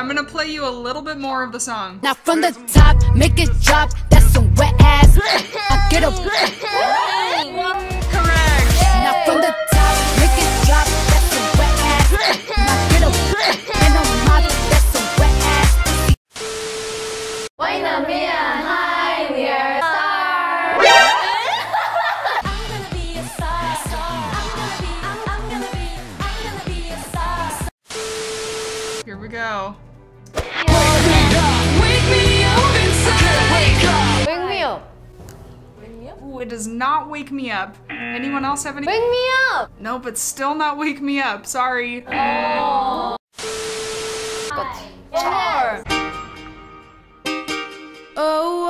I'm gonna play you a little bit more of the song. Now from the top, make it drop. That's some wet ass. I get a. Correct. Now from the top, make it drop. That's some wet ass. I get a. And on my, that's some wet ass. Why not me? Hi, we are stars. I'm gonna be a star. I'm gonna be. I'm gonna be. I'm gonna be a star. Here we go. Wake me up. Wake me up. Wake me up? It does not wake me up. Anyone else have any? Wake me up. Nope, it's still not wake me up. Sorry. Four. Oh,